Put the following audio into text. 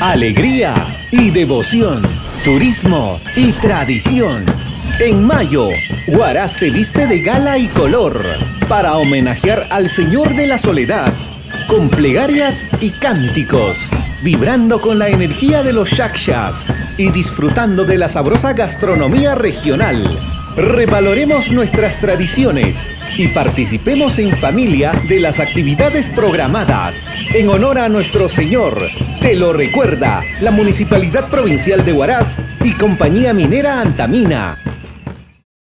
alegría y devoción, turismo y tradición. En mayo, Huaraz se viste de gala y color para homenajear al Señor de la Soledad, con plegarias y cánticos, vibrando con la energía de los shakshas y disfrutando de la sabrosa gastronomía regional. Revaloremos nuestras tradiciones y participemos en familia de las actividades programadas. En honor a nuestro Señor, te lo recuerda la Municipalidad Provincial de Huaraz y Compañía Minera Antamina.